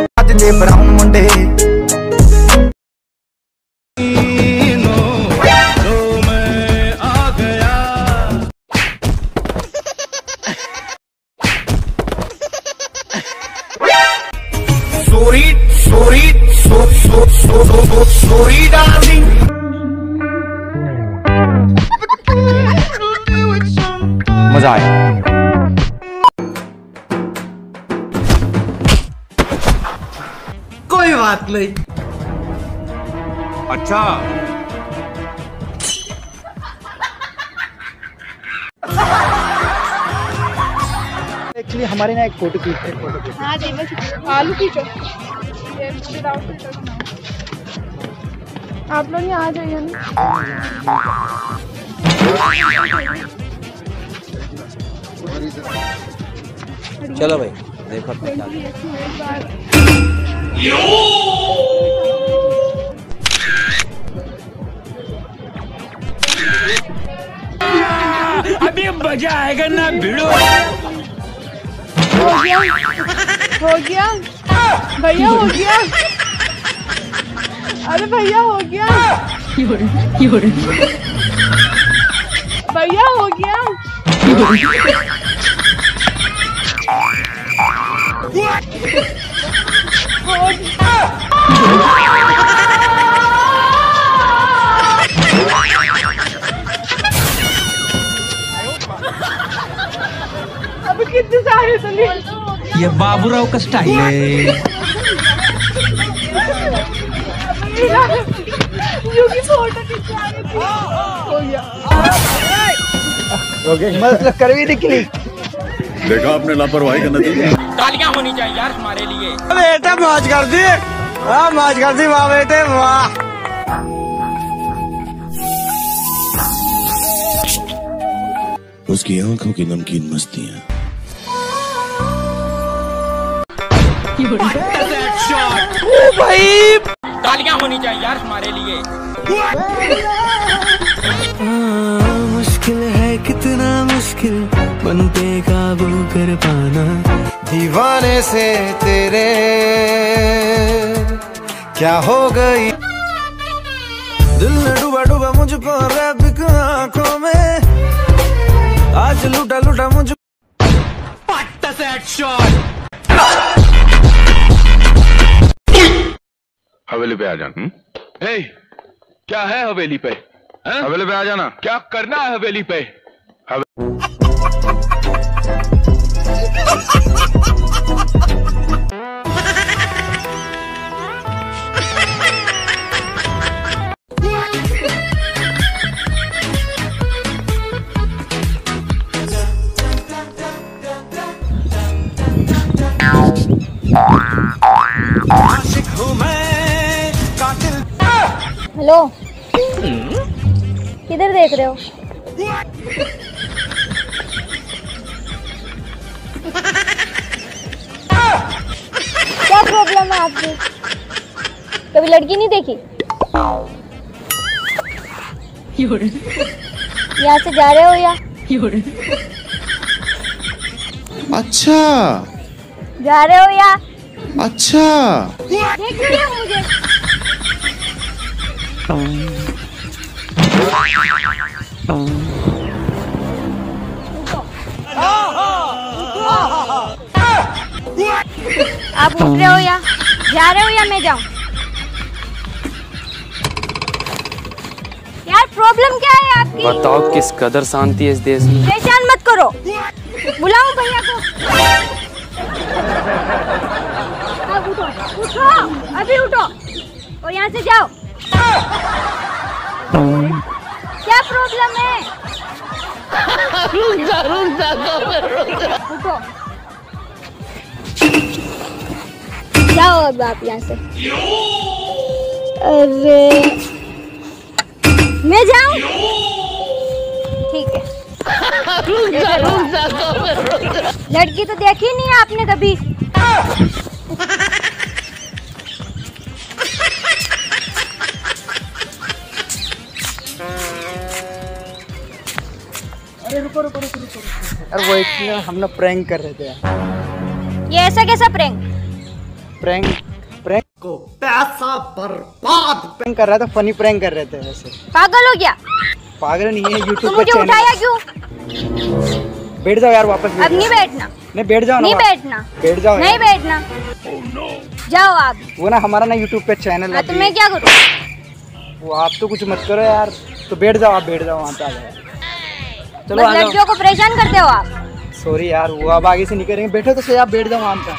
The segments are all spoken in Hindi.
ਸੱਜਦੇ ਬਰਾਉਨ ਮੁੰਡੇ। अच्छा एक्चुअली हमारे यहाँ एक फ़ोटो खींचते हैं फ़ोटो खींचते हाँ जी बस आलू खींचो ये विदाउट फ़िल्टर बनाओ आप लोग यहाँ आ जाइए ना। चलो भाई देखो। मज़ा आएगा ना भिड़ो। हो गया। हो गया। भैया, हो गया। अरे भैया, हो गया। भैया, हो गया। हो गया। कितने सारे चले ये बाबूराव का स्टाइल है। हो मतलब कर भी निकली देखा आपने लापरवाही का नतीजा? तालियाँ होनी चाहिए यार हमारे लिए। बेटा मौज कर दी। हाँ मौज कर दी वाह बेटे वाह। उसकी आँखों की नमकीन मस्तियाँ। तालियाँ होनी चाहिए यार हमारे लिए। मुश्किल है कितना मुश्किल मन पे काबू कर पाना। दीवाने से तेरे क्या हो गई? दिल ने डूबा डूबा मुझको रैबिक आँखों में। आज लूटा लूटा मुझको हवेली पे आ जाना। ए, क्या है हवेली पे? है? हवेली पे आ जाना। क्या करना है हवेली पे? हेलो। किधर देख रहे हो? क्या प्रॉब्लम है आपकी? कभी लड़की नहीं देखी? यहाँ से जा रहे हो या? अच्छा। जा रहे हो या? अच्छा। देख रहे हो मुझे। आप उठ रहे हो या? जा रहे हो या मैं जाऊँ? यार प्रॉब्लम क्या है आपकी? बताओ किस कदर शांति है इस देश में? परेशान मत करो। बुलाओ भैया को। उठो उठो अभी उठो। और यहाँ से जाओ। क्या प्रॉब्लम है? उठो जाओ अब आप यहाँ से? अरे। मैं जाऊँ? ठीक है। लड़की तो देखी नहीं आपने कभी। अरे वो एक हम लोग प्रैंक कर रहे थे ये ऐसा कैसा प्रैंक प्रैंक प्रैंक को पैसा बर्बाद प्रैंक कर रहा था फनी प्रैंक कर रहे थे वैसे। पागल हो गया। पागल नहीं है यूट्यूब पे मुझे चैनल उठाया क्यों? बैठ जाओ यार वापस अब नहीं। बैठना। नहीं बैठ जाओ ना नहीं। बैठना। बैठ जाओ नहीं। बैठना। जाओ आप। वो ना हमारा ना यूट्यूब पे चैनल हाँ है तो मैं क्या करूँ? वो आप तो कुछ मत करो यार। तो बैठ जाओ आप बैठ जाओ वहाँ पे आ जाओ। चलो आ जाओ। लड़कियों को परेशान करते हो आप। सॉरी यार वो अब आगे से नहीं करेंगे बैठो तो सही आप बैठ जाओ वहाँ पे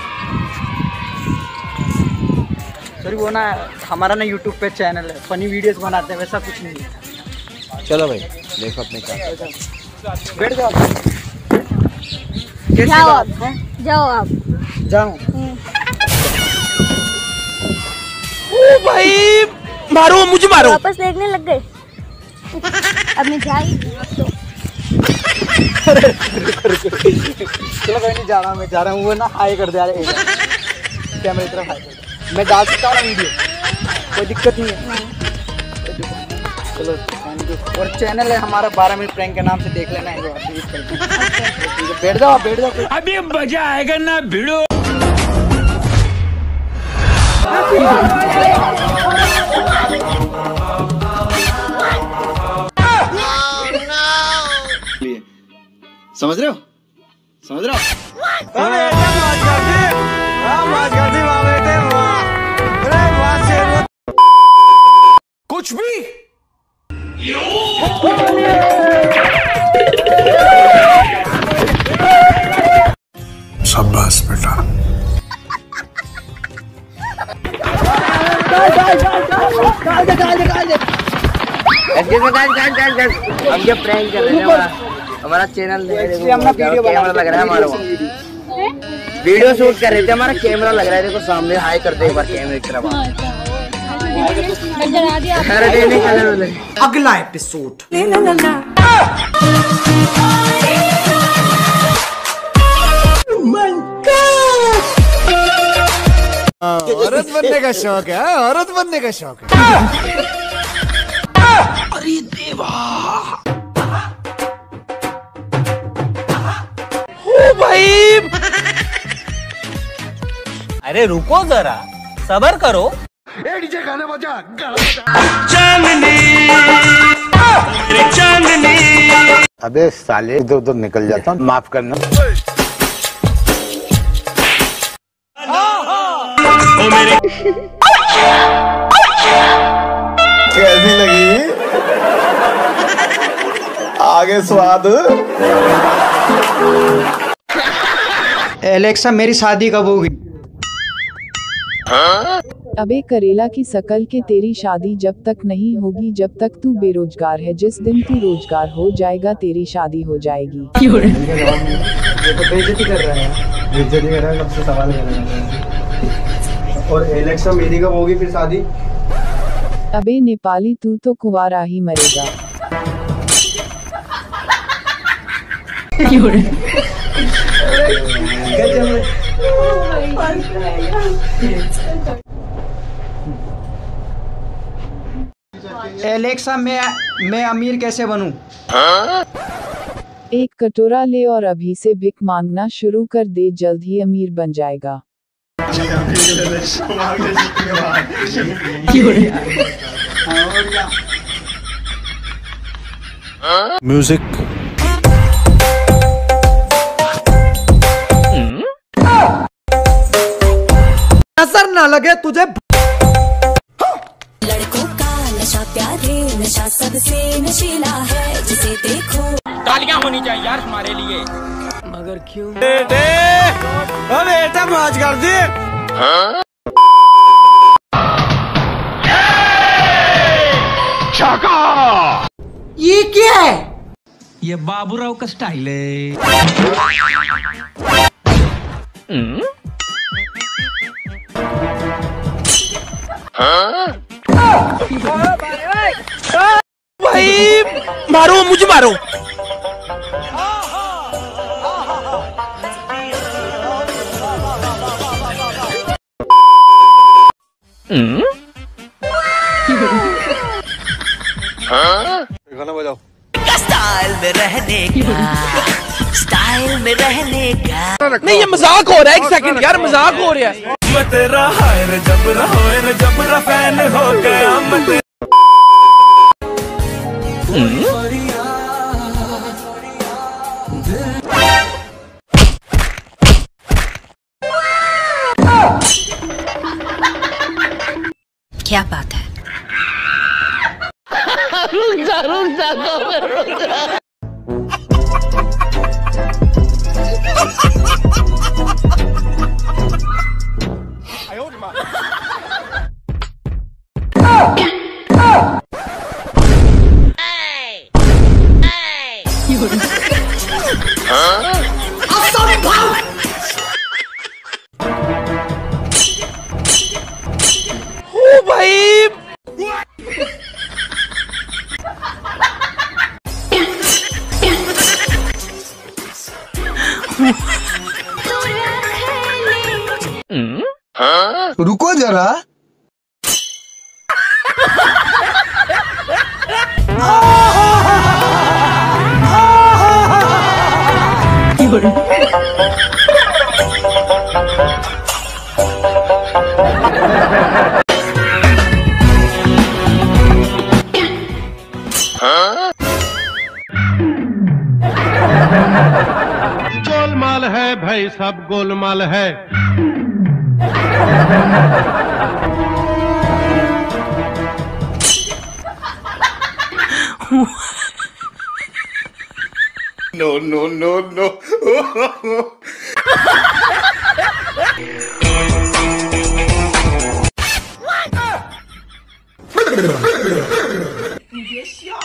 सॉरी वो ना हमारा ना यूट्यूब पे चैनल है। फनी वीडियोस बनाते हैं वैसा कुछ नहीं है। चलो भाई देखो अपने काम बैठ जाओ। कैसी जाओ बात आप। जाओ आप। जाऊँ? मारो मुझे मारो। वापस देखने लग गए। अब मैं जा ही तो। चलो कहीं नहीं, जा रहा मैं, जा रहा हूँ। वो ना हाई कर दिया कैमरे की तरफ़ हाई कर मैं डाल सकता हूँ वीडियो कोई दिक्कत नहीं है। चलो और चैनल है हमारा बारह मिनट प्रैंक के नाम से, देख लेना है, बैठ जाओ बैठ जाओ। अभी मज़ा आएगा ना भिड़ो। समझ रहे हो समझ रहे हो हाँ कुछ भी शाबाश बेटा हम ये प्रैंक कर रहे हैं हमारा चैनल कैमरा लग रहा है हमारा वहाँ। वीडियो शूट कर रहे थे हमारा कैमरा लग रहा है देखो सामने हाई करते एक बार कैमरे की तरफ़। अगला एपिसोड औरत बनने का शौक है हाँ? औरत बनने का शौक है अरे रुको जरा सबर करो। अबे साले इधर उधर निकल जाता हूँ माफ़ करना। कैसी लगी? आगे स्वाद। एलेक्सा मेरी शादी कब होगी? अबे करेला की सकल के तेरी शादी जब तक नहीं होगी जब तक तू बेरोजगार है जिस दिन तू रोज़गार हो जाएगा तेरी शादी हो जाएगी। ये तो बेइज्जती कर रहा है बेइज्जती कर रहा है सबसे सवाल कर रहा है और एलेक्सा मेरी कब होगी फिर शादी? अबे नेपाली तू तो कुवारा ही मरेगा। एलेक्सा मैं मैं अमीर कैसे बनूं? एक कटोरा ले और अभी से भिक मांगना शुरू कर दे जल्द ही अमीर बन जाएगा। म्यूज़िक नज़र न लगे तुझे लड़कों का नशा प्यारे नशा सबसे नशीला है जिसे देखो। तालियाँ होनी चाहिए यार हमारे लिए। बेटे ओ बेटा मौज कर दी। ये क्या है? ये बाबूराव का स्टाइल है। भाई मारो मुझे मारो। गाना बजाओ। स्टाइल में रहने का स्टाइल में रहने का। नहीं ये मज़ाक हो रहा है एक सेकंड यार मज़ाक हो रहा है। मैं तेरा हाय रे जबरा होए रे जबरा फ़ैन हो गया मैं क्या बात है? रुको जरा गोलमाल है भाई सब गोलमाल है। 你别笑。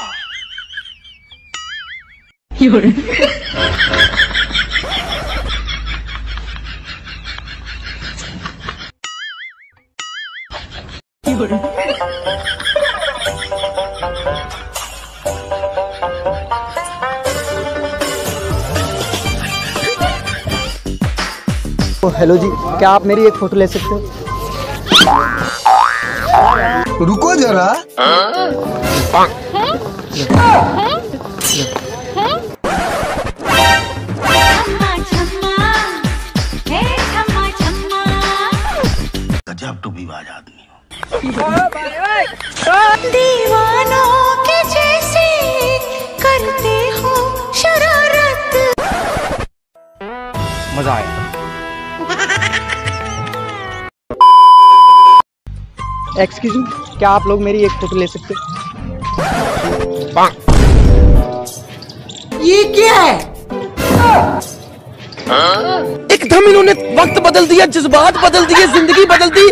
हेलो जी क्या आप मेरी एक फ़ोटो ले सकते हो? रुको जरा। एक्सक्यूज मी क्या आप लोग मेरी एक फ़ोटो ले सकते हो? ये क्या है? एकदम इन्होंने वक्त बदल दिया जज्बात बदल दिए ज़िंदगी बदल दी।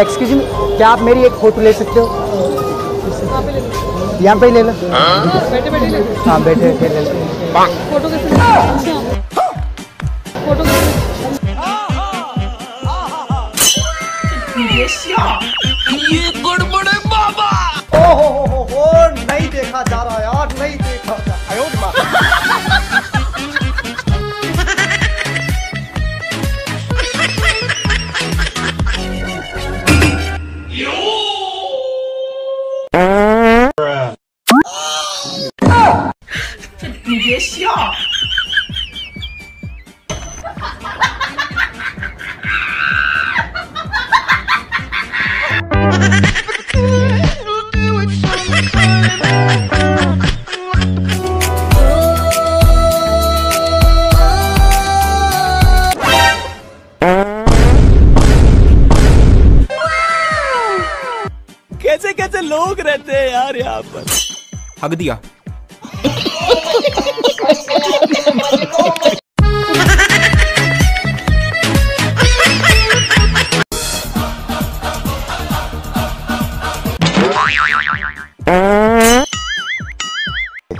एक्सक्यूज मी क्या आप मेरी एक फ़ोटो ले सकते हो? यहाँ पे ले लो। बैठे बैठे ले हाँ बैठे बैठे ले लो फ़ोटो ये फ़ोटो बाबा। ओ हो हो हो नहीं देखा जा रहा यार नहीं देखा। यार हक दिया।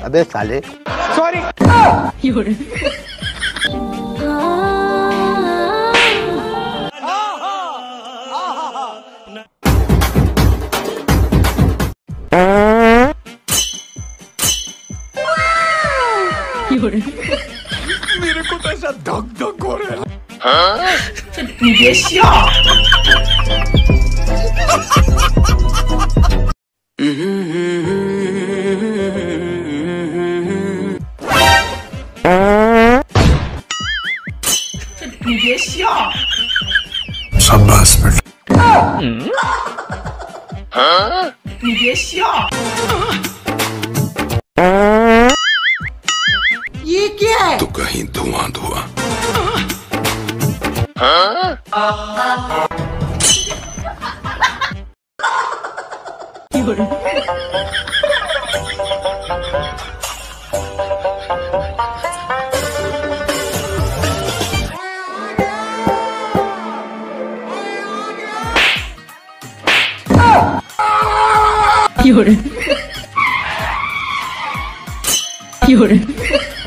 अबे साले। मेरे धक हो रहा है शाबाश बेटा ये क्या है तो कहीं धुआँ धुआँ कैसे दे रहा कैसे दिया तू वो मेरे को लगा ना दोस्त का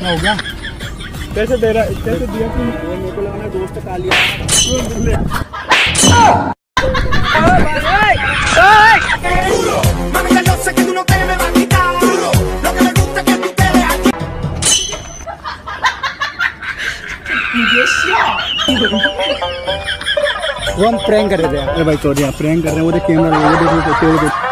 लिया Mami, yo sé que tú no कैसे दे रहा कैसे दिया तू मेरे को लगा ना दोस्त का लिया वो हम प्रैंक कर रहे थे अरे भाई सॉरी प्रैंक कर रहे हैं। वो कैमरा वो देखो देखो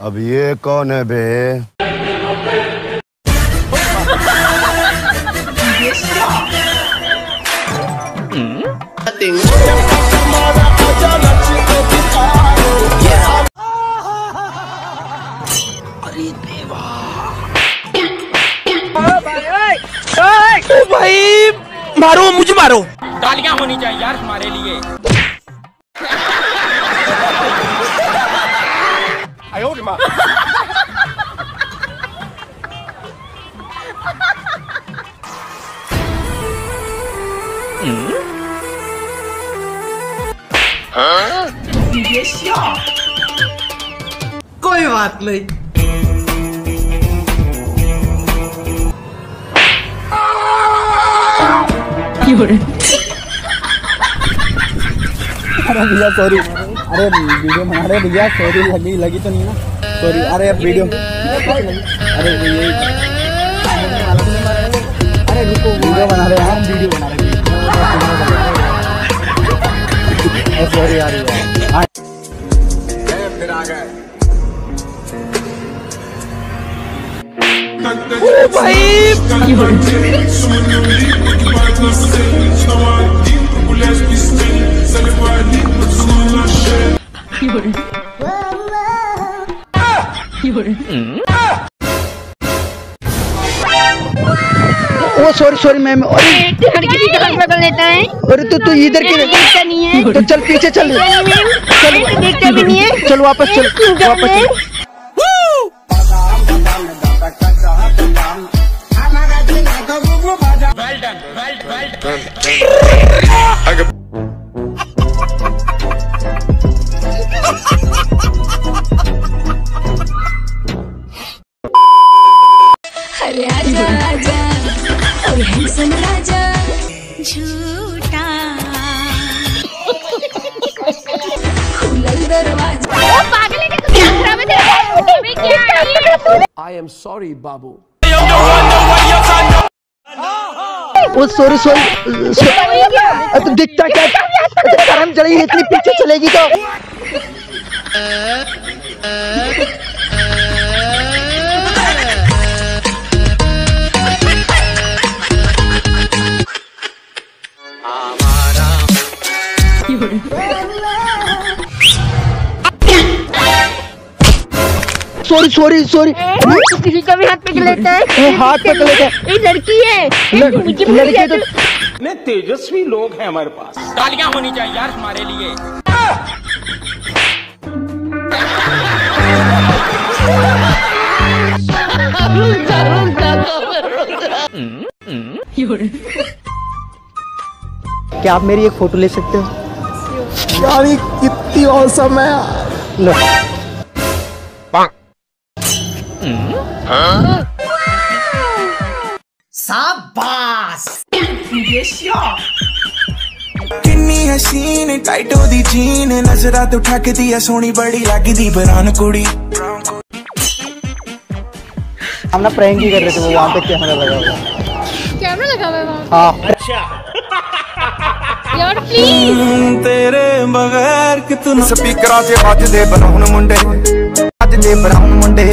अबे साले ये कौन है बे? भाई मारो मुझे मारो। तालियाँ होनी चाहिए यार हमारे लिए। 哎呦我的妈！嗯、啊？你别笑，怪我嘞。有人。अरे भैया सॉरी अरे वीडियो बना रहे भैया सॉरी लगी लगी तो नहीं ना? सॉरी अरे अब वीडियो अरे ये अरे रुको वीडियो बना रहे हैं हम वीडियो बना रहे हैं। सॉरी यार हाँ। ओ सॉरी सॉरी मैम लेता है अरे तू तू इधर के नहीं है तो चल पीछे चल चल देखता भी नहीं है चल वापस चल वापस चल सॉरी सॉरी अरे तू दिखता क्या? करम इतनी पीछे चलेगी तो। सॉरी सॉरी सॉरी किसी का भी हाथ पकड़ लेता है। हाथ पकड़ लेता है। ये लड़की है। लड़- लड़की गया तो इतने तेजस्वी लोग हैं हमारे पास। तालियाँ होनी चाहिए यार हमारे लिए। क्या आप मेरी एक फ़ोटो ले सकते हो? यार ये कितनी औसम है। लो। शाबाश ਕਿੰਨੀ ਹਸੀਨ ਟਾਈਟ ਉਹਦੀ ਜੀਨ ਨਜ਼ਰਾਂ ਤੋਂ ਠੱਕਦੀ ਐ ਸੋਹਣੀ ਬੜੀ ਲੱਗਦੀ ਬਰਾਨ ਕੁੜੀ हम ना प्रैंक ही कर रहे थे वो वहाँ पे कैमरा लगा हुआ कैमरा लगा हुआ है वहाँ हाँ यार प्लीज ਤੇਰੇ ਬਗੈਰ ਕਿਤਨਾ ਸਪੀਕਰਾਂ 'ਚ ਵੱਜਦੇ ਬਰਾਉਨ ਮੁੰਡੇ ਵੱਜਦੇ ਬਰਾਉਨ ਮੁੰਡੇ